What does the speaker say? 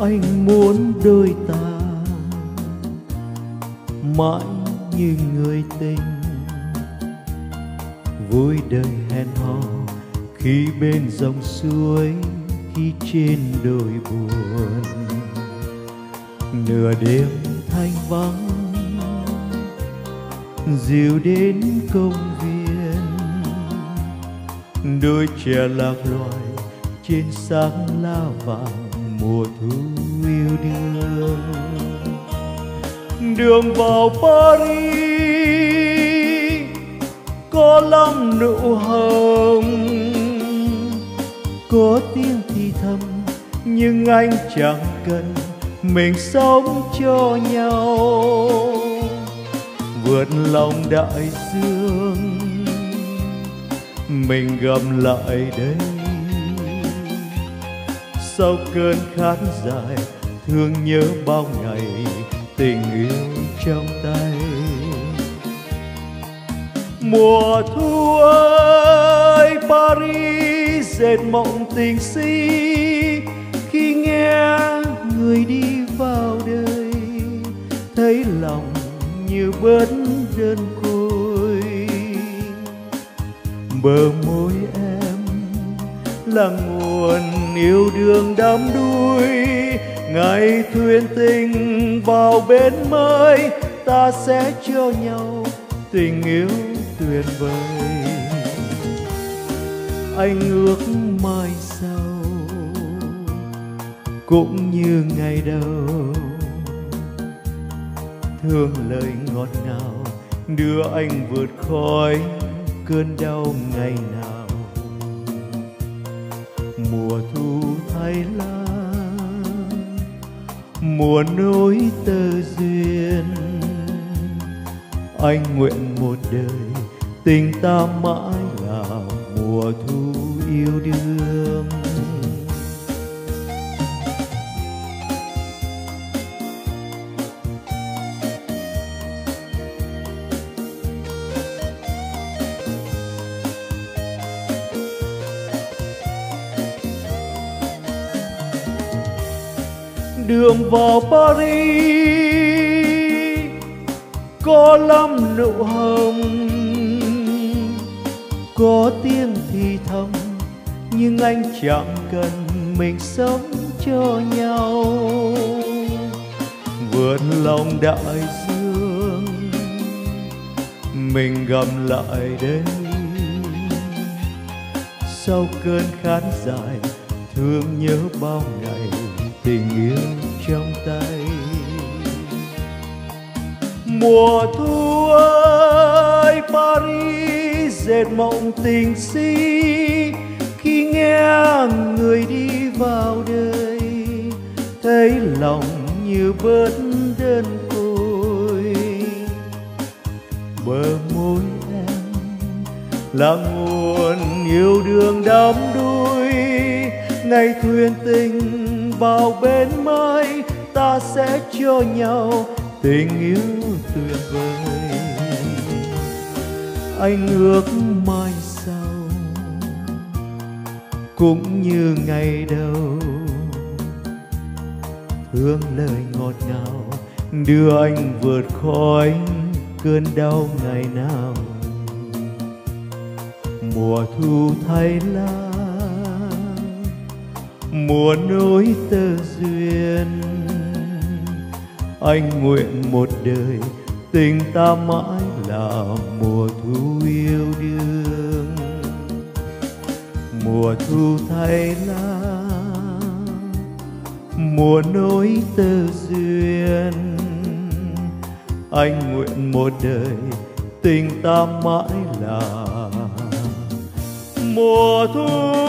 anh muốn đôi ta mãi như người tình. Vui đời hẹn hò khi bên dòng suối, khi trên đồi buồn, nửa đêm thanh vắng, dìu đến công viên. Đôi trẻ lạc loài trên sáng lá vàng mùa thu yêu đương. Đường vào Paris, có lắm nụ hồng. Có tiếng thì thầm, nhưng anh chẳng cần mình sống cho nhau. Vượt lòng đại dương, mình gặp lại đây sau cơn khát dài, thương nhớ bao ngày tình yêu trong tay. Mùa thu ơi, Paris dệt mộng tình si, khi nghe người đi vào đời, thấy lòng như bớt đơn côi. Bờ môi em là nguồn yêu đương đắm đuối ngày thuyền tình vào bến mới, ta sẽ cho nhau tình yêu tuyệt vời. Anh ước mai sau, cũng như ngày đầu. Thương lời ngọt ngào đưa anh vượt khỏi cơn đau ngày nào. Mùa nối tơ duyên. Anh nguyện một đời tình ta mãi là mùa thu yêu đương. Đường vào Paris, có lắm nụ hồng, có tiếng thì thầm, nhưng anh chẳng cần mình sống cho nhau. Vượt lòng đại dương, mình gặp lại đây. Sau cơn khát dài, thương nhớ bao ngày tình yêu trong tay. Mùa thu ơi, Paris dệt mộng tình si, khi nghe người đi vào đời, thấy lòng như bớt đơn côi. Bờ môi em là nguồn yêu đương đắm đuối, ngày thuyền tình vào bên mới ta sẽ cho nhau tình yêu tuyệt vời. Anh ước mai sau, cũng như ngày đầu. Thương lời ngọt ngào đưa anh vượt khỏi cơn đau ngày nào. Mùa thu thay lá mùa nối tơ duyên. Anh nguyện một đời tình ta mãi là mùa thu yêu đương. Mùa thu thay lá, mùa nối tơ duyên. Anh nguyện một đời tình ta mãi là mùa thu